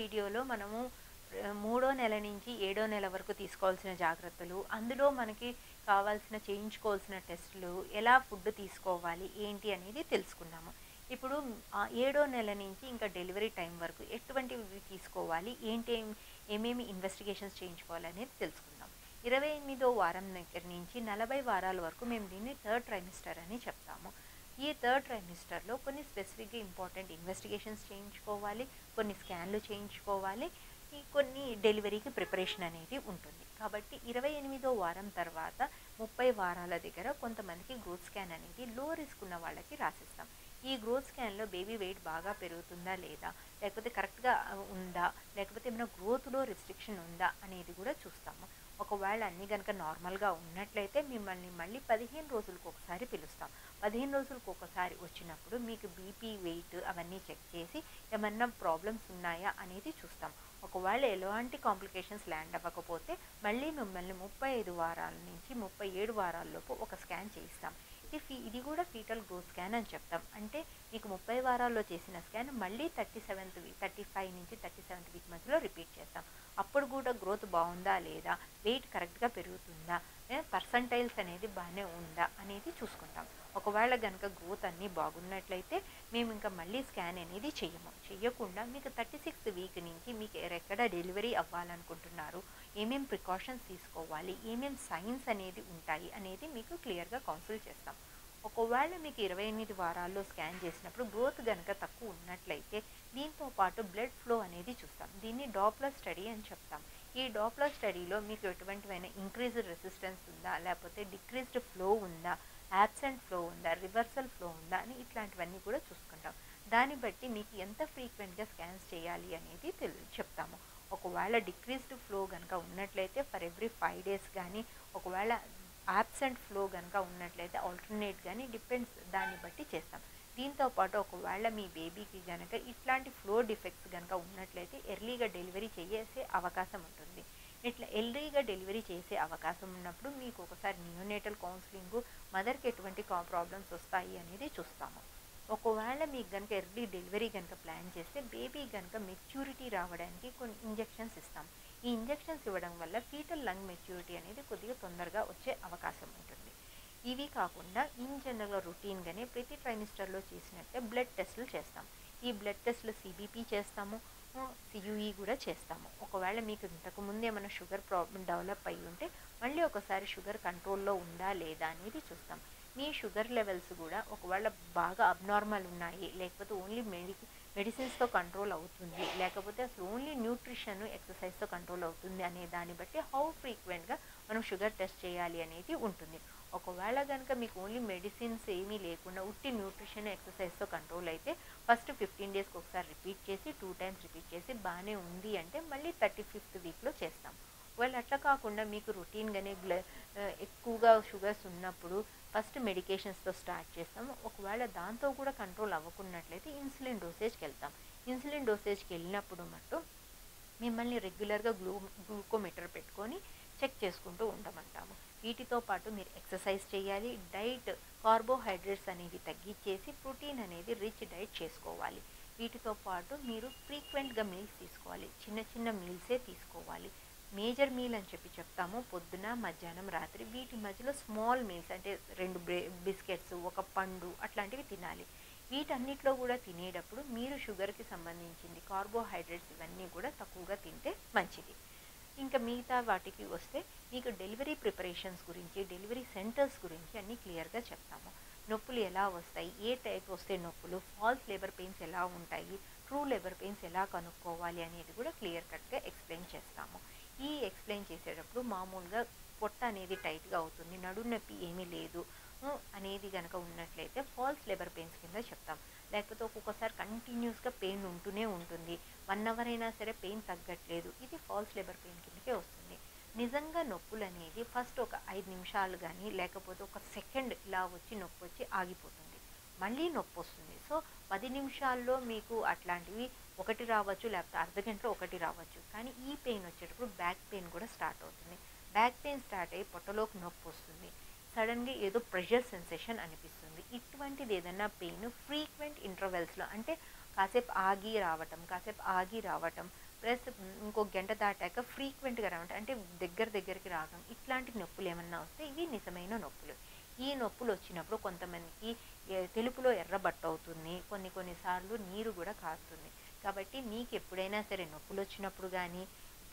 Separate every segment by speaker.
Speaker 1: వీడియోలో మనము మూడో నెల నుంచి ఏడో నెల వరకు తీసుకోవాల్సిన జాగ్రత్తలు అందులో మనకి కావాల్సిన చేయించుకోవాల్సిన టెస్టులు ఎలా ఫుడ్ తీసుకోవాలి ఏంటి అనేది తెలుసుకున్నాము. ఇప్పుడు ఏడో నెల నుంచి ఇంకా డెలివరీ టైం వరకు ఎటువంటివి తీసుకోవాలి ఏంటి ఏమేమి ఇన్వెస్టిగేషన్స్ చేయించుకోవాలి అనేది తెలుసుకుందాం ఇరవై ఎనిమిదో వారం దగ్గర నుంచి నలభై వారాల వరకు మేము దీన్ని థర్డ్ ట్రైమిస్టర్ అని చెప్తాము. ఈ థర్డ్ ట్రైమిస్టర్లో కొన్ని స్పెసిఫిక్గా ఇంపార్టెంట్ ఇన్వెస్టిగేషన్స్ చేయించుకోవాలి కొన్ని స్కాన్లు చేయించుకోవాలి ఈ కొన్ని డెలివరీకి ప్రిపరేషన్ అనేది ఉంటుంది. కాబట్టి ఇరవై ఎనిమిదో వారం తర్వాత ముప్పై వారాల దగ్గర కొంతమందికి గ్రోత్ స్కాన్ అనేది లో రిస్క్ ఉన్న వాళ్ళకి రాసిస్తాం. ఈ గ్రోత్ స్కాన్లో బేబీ వెయిట్ బాగా పెరుగుతుందా లేదా లేకపోతే కరెక్ట్గా ఉందా లేకపోతే ఏమైనా గ్రోత్లో రిస్ట్రిక్షన్ ఉందా అనేది కూడా చూస్తాము. ఒకవేళ అన్నీ కనుక నార్మల్గా ఉన్నట్లయితే మిమ్మల్ని మళ్ళీ పదిహేను రోజులకు ఒకసారి పిలుస్తాం. పదిహేను రోజులకు ఒకసారి వచ్చినప్పుడు మీకు బీపీ వెయిట్ అవన్నీ చెక్ చేసి ఏమన్నా ప్రాబ్లమ్స్ ఉన్నాయా అనేది చూస్తాం. ఒకవేళ ఎలాంటి కాంప్లికేషన్స్ ల్యాండ్ అవ్వకపోతే మళ్ళీ మిమ్మల్ని ముప్పై ఐదు వారాల నుంచి ముప్పై ఏడు వారాల్లోపు ఒక స్కాన్ చేయిస్తాం. ఇది ఇది కూడా ఫీటల్ గ్రోత్ స్కాన్ అని చెప్తాం. అంటే మీకు ముప్పై వారాల్లో చేసిన స్కాన్ మళ్ళీ thirty seventh week thirty five నుంచి థర్టీ సెవెంత్ వీక్ మధ్యలో రిపీట్ చేస్తాం. అప్పుడు కూడా గ్రోత్ బాగుందా లేదా? వెయిట్ కరెక్ట్గా పెరుగుతుందా? పర్సంటైల్స్ అనేది బాగానే ఉందా అనేది చూసుకుంటాం. ఒకవేళ కనుక గ్రోత్ అన్నీ బాగున్నట్లయితే మేము ఇంకా మళ్ళీ స్కాన్ అనేది చెయ్యము. చెయ్యకుండా మీకు థర్టీ సిక్స్త్ వీక్ నుంచి మీకు ఎక్కడ డెలివరీ అవ్వాలనుకుంటున్నారు ఏమేం ప్రికాషన్స్ తీసుకోవాలి ఏమేం సైన్స్ అనేది ఉంటాయి అనేది మీకు క్లియర్గా కౌన్సిల్ చేస్తాం. ఒకవేళ మీకు ఇరవై ఎనిమిది వారాల్లో స్కాన్ చేసినప్పుడు గ్రోత్ కనుక తక్కువ ఉన్నట్లయితే దీంతో పాటు బ్లడ్ ఫ్లో అనేది చూస్తాం. దీన్ని డాప్లర్ స్టడీ అని చెప్తాం. ఈ డోప్లర్ స్టడీలో మీకు ఎటువంటివైనా ఇంక్రీజ్డ్ రెసిస్టెన్స్ ఉందా? లేకపోతే డిక్రీజ్డ్ ఫ్లో ఉందా? యాబ్సెంట్ ఫ్లో ఉందా? రివర్సల్ ఫ్లో ఉందా? అని ఇట్లాంటివన్నీ కూడా చూసుకుంటాం. దాన్ని బట్టి మీకు ఎంత ఫ్రీక్వెంట్గా స్కాన్స్ చేయాలి అనేది తెలు చెప్తాము. ఒకవేళ డిక్రీజ్డ్ ఫ్లో కనుక ఉన్నట్లయితే ఫర్ ఎవ్రీ ఫైవ్ డేస్ కానీ ఒకవేళ యాబ్సెంట్ ఫ్లో కనుక ఉన్నట్లయితే ఆల్టర్నేట్ కానీ డిపెండ్స్ దాన్ని బట్టి చేస్తాం. దీంతో పాటు ఒకవేళ మీ బేబీకి కనుక ఇట్లాంటి ఫ్లో డిఫెక్ట్స్ కనుక ఉన్నట్లయితే ఎర్లీగా డెలివరీ చేసే అవకాశం ఉంటుంది. ఇట్లా ఎర్లీగా డెలివరీ చేసే అవకాశం ఉన్నప్పుడు మీకు ఒకసారి నియోనేటల్ కౌన్సిలింగ్ మదర్కి ఎటువంటి ప్రాబ్లమ్స్ వస్తాయి అనేది చూస్తాము. ఒకవేళ మీకు కనుక ఎర్లీ డెలివరీ కనుక ప్లాన్ చేస్తే బేబీ కనుక మెచ్యూరిటీ రావడానికి కొన్ని ఇంజెక్షన్స్ ఇస్తాం. ఈ ఇంజెక్షన్స్ ఇవ్వడం వల్ల ఫీటల్ లంగ్ మెచ్యూరిటీ అనేది కొద్దిగా తొందరగా వచ్చే అవకాశం ఉంటుంది. ఇవి కాకుండా ఇన్ జనరల్గా రొటీన్గానే ప్రతి ట్రైమిస్టర్లో చేసినట్టే బ్లడ్ టెస్టులు చేస్తాం. ఈ బ్లడ్ టెస్టులు సిబిపి చేస్తాము సియుఈ కూడా చేస్తాము. ఒకవేళ మీకు ఇంతకుముందు ఏమైనా షుగర్ ప్రాబ్లం డెవలప్ అయ్యి ఉంటే మళ్ళీ ఒకసారి షుగర్ కంట్రోల్లో ఉందా లేదా అనేది చూస్తాం. మీ షుగర్ లెవెల్స్ కూడా ఒకవేళ బాగా అబ్నార్మల్ ఉన్నాయి లేకపోతే ఓన్లీ మెడి మెడిసిన్స్తో కంట్రోల్ అవుతుంది లేకపోతే అసలు ఓన్లీ న్యూట్రిషన్ ఎక్సర్సైజ్తో కంట్రోల్ అవుతుంది అనే దాన్ని బట్టి హౌ ఫ్రీక్వెంట్గా మనం షుగర్ టెస్ట్ చేయాలి అనేది ఉంటుంది. ఒకవేళ కనుక మీకు ఓన్లీ మెడిసిన్స్ ఏమీ లేకుండా ఉట్టి న్యూట్రిషన్ ఎక్సర్సైజ్తో కంట్రోల్ అయితే ఫస్ట్ ఫిఫ్టీన్ డేస్కి ఒకసారి రిపీట్ చేసి టూ టైమ్స్ రిపీట్ చేసి బాగానే ఉంది అంటే మళ్ళీ థర్టీ ఫిఫ్త్ వీక్లో చేస్తాం. ఒకవేళ అట్లా కాకుండా మీకు రొటీన్గానే గ్ల ఎక్కువగా షుగర్స్ ఉన్నప్పుడు ఫస్ట్ మెడికేషన్స్తో స్టార్ట్ చేస్తాము. ఒకవేళ దాంతో కూడా కంట్రోల్ అవ్వకున్నట్లయితే ఇన్సులిన్ డోసేజ్కి వెళ్తాం ఇన్సులిన్ డోసేజ్కి వెళ్ళినప్పుడు మట్టు మిమ్మల్ని రెగ్యులర్గా గ్లూ గ్లూకోమీటర్ పెట్టుకొని చెక్ చేసుకుంటూ ఉండమంటాము. వీటితో పాటు మీరు ఎక్సర్సైజ్ చేయాలి. డైట్ కార్బోహైడ్రేట్స్ అనేవి తగ్గించేసి ప్రోటీన్ అనేది రిచ్ డైట్ చేసుకోవాలి. వీటితో పాటు మీరు ఫ్రీక్వెంట్గా మీల్స్ తీసుకోవాలి. చిన్న చిన్న మీల్సే తీసుకోవాలి. మేజర్ మీల్ అని చెప్పి చెప్తాము. పొద్దున మధ్యాహ్నం రాత్రి. వీటి మధ్యలో స్మాల్ మీల్స్ అంటే రెండు బ్రే బిస్కెట్స్ ఒక పండు అట్లాంటివి తినాలి. వీటన్నిటిలో కూడా తినేటప్పుడు మీరు షుగర్కి సంబంధించింది కార్బోహైడ్రేట్స్ ఇవన్నీ కూడా తక్కువగా తింటే మంచిది. ఇంకా మిగతా వాటికి వస్తే మీకు డెలివరీ ప్రిపరేషన్స్ గురించి డెలివరీ సెంటర్స్ గురించి అన్నీ క్లియర్గా చెప్తాము. నొప్పులు ఎలా వస్తాయి? ఏ టైప్ వస్తే నొప్పులు? ఫాల్స్ లేబర్ పెయిన్స్ ఎలా ఉంటాయి? ట్రూ లేబర్ పెయిన్స్ ఎలా కనుక్కోవాలి అనేది కూడా క్లియర్ కట్గా ఎక్స్ప్లెయిన్ చేస్తాము. ఈ ఎక్స్ప్లెయిన్ చేసేటప్పుడు మామూలుగా పొట్ట అనేది టైట్గా అవుతుంది నడునొప్పి ఏమీ లేదు అనేది కనుక ఉన్నట్లయితే ఫాల్స్ లేబర్ పెయిన్స్ కింద చెప్తాం. లేకపోతే ఒక్కొక్కసారి కంటిన్యూస్గా పెయిన్ ఉంటూనే ఉంటుంది. వన్ అవర్ అయినా సరే పెయిన్ తగ్గట్లేదు. ఇది ఫాల్స్ లేబర్ పెయిన్ కిందకే వస్తుంది. నిజంగా నొప్పులు అనేది ఫస్ట్ ఒక ఐదు నిమిషాలు కానీ లేకపోతే ఒక సెకండ్ ఇలా వచ్చి నొప్పి వచ్చి ఆగిపోతుంది. మళ్ళీ నొప్పి వస్తుంది సో పది నిమిషాల్లో మీకు అట్లాంటివి ఒకటి రావచ్చు లేకపోతే అర్ధ గంటలో ఒకటి రావచ్చు. కానీ ఈ పెయిన్ వచ్చేటప్పుడు బ్యాక్ పెయిన్ కూడా స్టార్ట్ అవుతుంది. బ్యాక్ పెయిన్ స్టార్ట్ అయ్యి పొట్టలోకి నొప్పి వస్తుంది సడన్గా ఏదో ప్రెషర్ సెన్సేషన్ అనిపిస్తుంది. ఇటువంటిది ఏదైనా పెయిన్ ఫ్రీక్వెంట్ ఇంటర్వెల్స్లో అంటే కాసేపు ఆగి రావటం కాసేపు ఆగి రావటం ప్లస్ ఇంకో గంట దాటాక ఫ్రీక్వెంట్గా రావడం అంటే దగ్గర దగ్గరికి రావడం ఇట్లాంటి నొప్పులు ఏమన్నా వస్తే ఇవి నిజమైన నొప్పులు. ఈ నొప్పులు వచ్చినప్పుడు కొంతమందికి తెలుపులో ఎర్రబట్ట అవుతుంది. కొన్ని కొన్నిసార్లు నీరు కూడా కారుతుంది. కాబట్టి మీకు ఎప్పుడైనా సరే నొప్పులు వచ్చినప్పుడు కానీ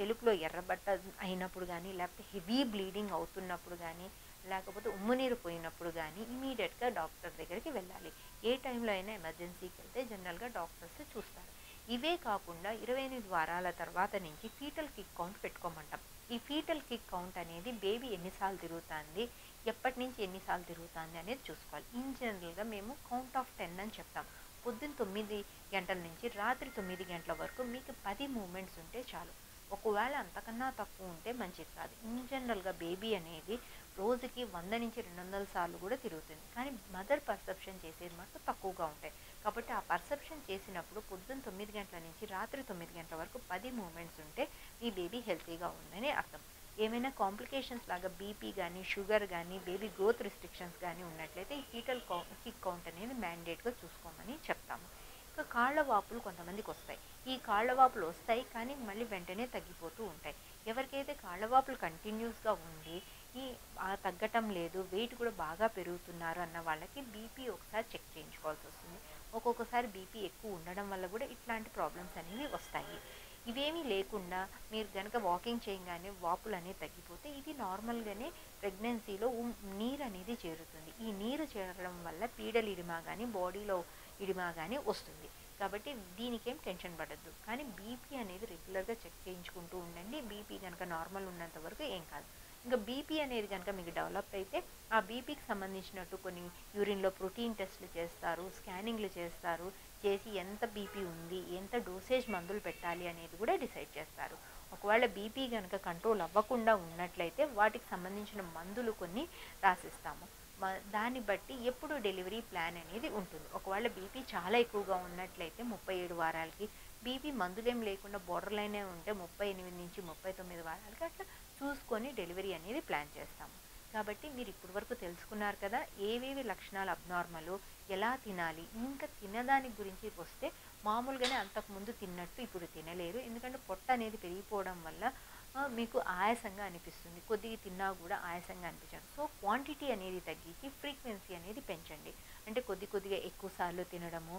Speaker 1: తెలుపులో ఎర్రబట్ట అయినప్పుడు కానీ లేకపోతే హెవీ బ్లీడింగ్ అవుతున్నప్పుడు కానీ లేకపోతే ఉమ్ము నీరు పోయినప్పుడు కానీ ఇమీడియట్గా డాక్టర్ దగ్గరికి వెళ్ళాలి. ఏ టైంలో అయినా ఎమర్జెన్సీకి వెళ్తే జనరల్గా డాక్టర్స్ చూస్తారు. ఇవే కాకుండా ఇరవై ఎనిమిది వారాల తర్వాత నుంచి ఫీటల్ కిక్ కౌంట్ పెట్టుకోమంటాం. ఈ ఫీటల్ కిక్ కౌంట్ అనేది బేబీ ఎన్నిసార్లు తిరుగుతుంది? ఎప్పటి నుంచి ఎన్నిసార్లు తిరుగుతుంది అనేది చూసుకోవాలి. ఇన్ జనరల్గా మేము కౌంట్ ఆఫ్ టెన్ అని చెప్తాం. పొద్దున్న తొమ్మిది గంటల నుంచి రాత్రి తొమ్మిది గంటల వరకు మీకు పది మూమెంట్స్ ఉంటే చాలు. ఒకవేళ అంతకన్నా తక్కువ ఉంటే మంచిది కాదు. ఇన్ జనరల్గా బేబీ అనేది రోజుకి వంద నుంచి రెండు వందల సార్లు కూడా తిరుగుతుంది. కానీ మదర్ పర్సెప్షన్ చేసేది మాత్రం తక్కువగా ఉంటాయి. కాబట్టి ఆ పర్సెప్షన్ చేసినప్పుడు పొద్దున్న తొమ్మిది గంటల నుంచి రాత్రి తొమ్మిది గంటల వరకు పది మూమెంట్స్ ఉంటే మీ బేబీ హెల్తీగా ఉందని అర్థం. ఏమైనా కాంప్లికేషన్స్ లాగా బీపీ కానీ షుగర్ కానీ బేబీ గ్రోత్ రిస్ట్రిక్షన్స్ కానీ ఉన్నట్లయితే ఈ కౌ కిక్ కౌంట్ అనేది మ్యాండేట్గా చూసుకోమని చెప్తాము. ఇంకా కాళ్ళ వాపులు కొంతమందికి వస్తాయి. ఈ కాళ్ళ వాపులు వస్తాయి కానీ మళ్ళీ వెంటనే తగ్గిపోతూ ఉంటాయి. ఎవరికైతే కాళ్ళ వాపులు కంటిన్యూస్గా ఉండి ఈ తగ్గటం లేదు వెయిట్ కూడా బాగా పెరుగుతున్నారు అన్న వాళ్ళకి బీపీ ఒకసారి చెక్ చేయించుకోవాల్సి వస్తుంది. ఒక్కొక్కసారి బీపీ ఎక్కువ ఉండడం వల్ల కూడా ఇట్లాంటి ప్రాబ్లమ్స్ అనేవి వస్తాయి. ఇవేమీ లేకుండా మీరు కనుక వాకింగ్ చేయగానే వాపులు అనేవి తగ్గిపోతే ఇది నార్మల్గానే ప్రెగ్నెన్సీలో నీరు అనేది చేరుతుంది. ఈ నీరు చేరడం వల్ల పీడలు ఇడిమా కానీ బాడీలో ఇడిమా కానీ వస్తుంది. కాబట్టి దీనికేం టెన్షన్ పడద్దు. కానీ బీపీ అనేది రెగ్యులర్గా చెక్ చేయించుకుంటూ ఉండండి. బీపీ కనుక నార్మల్ ఉన్నంత వరకు ఏం కాదు. ఇంకా బీపీ అనేది కనుక మీకు డెవలప్ అయితే ఆ బీపీకి సంబంధించినట్టు కొన్ని యూరిన్లో ప్రోటీన్ టెస్ట్లు చేస్తారు స్కానింగ్లు చేస్తారు చేసి ఎంత బీపీ ఉంది ఎంత డోసేజ్ మందులు పెట్టాలి అనేది కూడా డిసైడ్ చేస్తారు. ఒకవేళ బీపీ కనుక కంట్రోల్ అవ్వకుండా ఉన్నట్లయితే వాటికి సంబంధించిన మందులు కొన్ని రాసిస్తాము. దాన్ని బట్టి ఎప్పుడు డెలివరీ ప్లాన్ అనేది ఉంటుంది. ఒకవేళ బీపీ చాలా ఎక్కువగా ఉన్నట్లయితే ముప్పై ఏడు వారాలకి బీపీ మందులేం లేకుండా బోర్డర్ లైనే ఉంటే ముప్పై ఎనిమిది నుంచి ముప్పై తొమ్మిది వారాలకి అట్లా చూసుకొని డెలివరీ అనేది ప్లాన్ చేస్తాము. కాబట్టి మీరు ఇప్పటి వరకు తెలుసుకున్నారు కదా ఏవేవి లక్షణాలు అబ్నార్మల్ ఎలా తినాలి ఇంకా తినదాని గురించి వస్తే మామూలుగానే అంతకుముందు తిన్నట్టు ఇప్పుడు తినలేరు. ఎందుకంటే పొట్ట అనేది పెరిగిపోవడం వల్ల మీకు ఆయాసంగా అనిపిస్తుంది. కొద్దిగా తిన్నా కూడా ఆయాసంగా అనిపించదు. సో క్వాంటిటీ అనేది తగ్గించి ఫ్రీక్వెన్సీ అనేది పెంచండి. అంటే కొద్ది కొద్దిగా ఎక్కువ సార్లు తినడము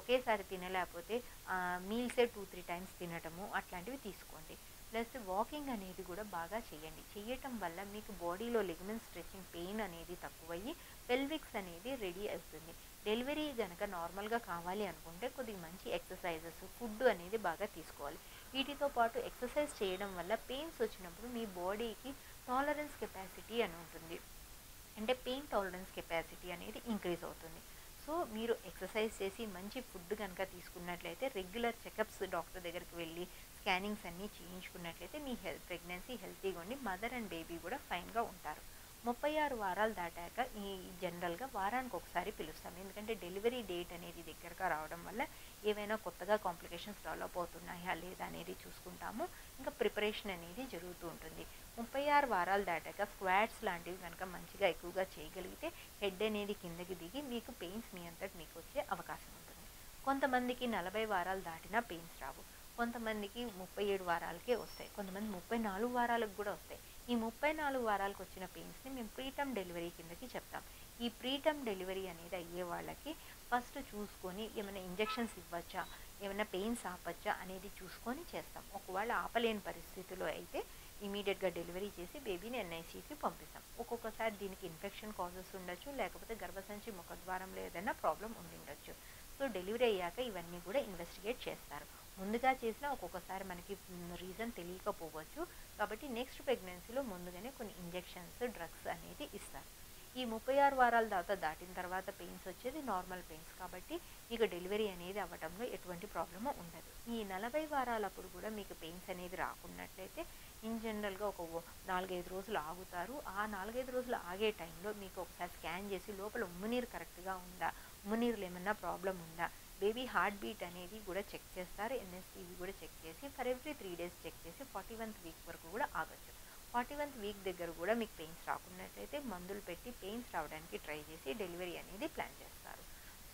Speaker 1: ఒకేసారి తినలేకపోతే మీల్సే టూ త్రీ టైమ్స్ తినడము అట్లాంటివి తీసుకోండి. ప్లస్ వాకింగ్ అనేది కూడా బాగా చేయండి. చేయటం వల్ల మీకు బాడీలో లిగమెంట్ స్ట్రెచింగ్ పెయిన్ అనేది తక్కువయ్యి పెల్విక్స్ అనేది రెడీ అవుతుంది. డెలివరీ కనుక నార్మల్గా కావాలి అనుకుంటే కొద్దిగా మంచి ఎక్సర్సైజెస్ ఫుడ్ అనేది బాగా తీసుకోవాలి. వీటితో పాటు ఎక్సర్సైజ్ చేయడం వల్ల పెయిన్స్ వచ్చినప్పుడు మీ బాడీకి టాలరెన్స్ కెపాసిటీ అని ఉంటుంది. అంటే పెయిన్ టాలరెన్స్ కెపాసిటీ అనేది ఇంక్రీజ్ అవుతుంది. సో మీరు ఎక్సర్సైజ్ చేసి మంచి ఫుడ్ కనుక తీసుకున్నట్లయితే రెగ్యులర్ చెకప్స్ డాక్టర్ దగ్గరికి వెళ్ళి స్కానింగ్స్ అన్నీ చేయించుకున్నట్లయితే మీ హెల్త్ ప్రెగ్నెన్సీ హెల్తీగా ఉండి మదర్ అండ్ బేబీ కూడా ఫైన్గా ఉంటారు. ముప్పై ఆరు వారాలు దాటాక ఈ జనరల్గా వారానికి ఒకసారి పిలుస్తాం. ఎందుకంటే డెలివరీ డేట్ అనేది దగ్గరగా రావడం వల్ల ఏవైనా కొత్తగా కాంప్లికేషన్స్ డెవలప్ అవుతున్నాయా లేదా అనేది చూసుకుంటాము. ఇంకా ప్రిపరేషన్ అనేది జరుగుతూ ఉంటుంది. ముప్పై ఆరు వారాలు దాటాక స్క్వాడ్స్ లాంటివి కనుక మంచిగా ఎక్కువగా చేయగలిగితే హెడ్ అనేది కిందకి దిగి మీకు పెయిన్స్ మీ అంతటి మీకు వచ్చే అవకాశం ఉంటుంది. కొంతమందికి నలభై వారాలు దాటినా పెయిన్స్ రావు. కొంతమందికి ముప్పై ఏడు వారాలకే వస్తాయి. కొంతమంది ముప్పై నాలుగు వారాలకు కూడా వస్తాయి. ఈ ముప్పై నాలుగు వారాలకు వచ్చిన పెయిన్స్ని మేము ప్రీటమ్ డెలివరీ కిందకి చెప్తాం. ఈ ప్రీటమ్ డెలివరీ అనేది అయ్యే వాళ్ళకి ఫస్ట్ చూసుకొని ఏమైనా ఇంజెక్షన్స్ ఇవ్వచ్చా? ఏమైనా పెయిన్స్ ఆపచ్చా? అనేది చూసుకొని చేస్తాం. ఒకవేళ ఆపలేని పరిస్థితిలో అయితే ఇమీడియట్గా డెలివరీ చేసి బేబీని ఎన్ఐసీకి పంపిస్తాం. ఒక్కొక్కసారి దీనికి ఇన్ఫెక్షన్ కాజెస్ ఉండొచ్చు లేకపోతే గర్భసంచి ముఖద్వారంలో ఏదైనా ప్రాబ్లం ఉండి ఉండొచ్చు. సో డెలివరీ అయ్యాక ఇవన్నీ కూడా ఇన్వెస్టిగేట్ చేస్తారు. ముందుగా చేసినా ఒక్కొక్కసారి మనకి రీజన్ తెలియకపోవచ్చు. కాబట్టి నెక్స్ట్ ప్రెగ్నెన్సీలో ముందుగానే కొన్ని ఇంజెక్షన్స్ డ్రగ్స్ అనేది ఇస్తారు. ఈ ముప్పై ఆరు వారాల దాకా దాటిన తర్వాత పెయిన్స్ వచ్చేది నార్మల్ పెయిన్స్ కాబట్టి మీకు డెలివరీ అనేది అవ్వడంలో ఎటువంటి ప్రాబ్లము ఉండదు. ఈ నలభై వారాలప్పుడు కూడా మీకు పెయిన్స్ అనేది రాకున్నట్లయితే ఇన్ జనరల్గా ఒక నాలుగైదు రోజులు ఆగుతారు. ఆ నాలుగైదు రోజులు ఆగే టైంలో మీకు ఒకసారి స్కాన్ చేసి లోపల ఉమ్మునీరు కరెక్ట్గా ఉందా? ఉమ్మునీరులో ఏమన్నా ప్రాబ్లం ఉందా? బేబీ హార్ట్ బీట్ అనేది కూడా చెక్ చేస్తారు. ఎన్ఎస్టీవి కూడా చెక్ చేసి for every three days check చేసి ఫార్టీ వన్త్ వీక్ వరకు కూడా ఆగచ్చు. ఫార్టీ వన్త్ వీక్ దగ్గర కూడా మీకు పెయిన్స్ రాకున్నట్లయితే మందులు పెట్టి పెయిన్స్ రావడానికి ట్రై చేసి డెలివరీ అనేది ప్లాన్ చేస్తారు.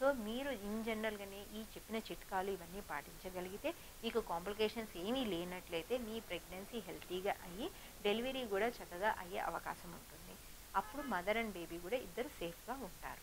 Speaker 1: సో మీరు ఇన్ జనరల్గానే ఈ చెప్పిన చిట్కాలు ఇవన్నీ పాటించగలిగితే మీకు కాంప్లికేషన్స్ ఏమీ లేనట్లయితే మీ ప్రెగ్నెన్సీ హెల్తీగా అయ్యి డెలివరీ కూడా చక్కగా అయ్యే అవకాశం ఉంటుంది. అప్పుడు మదర్ అండ్ బేబీ కూడా ఇద్దరు సేఫ్గా ఉంటారు.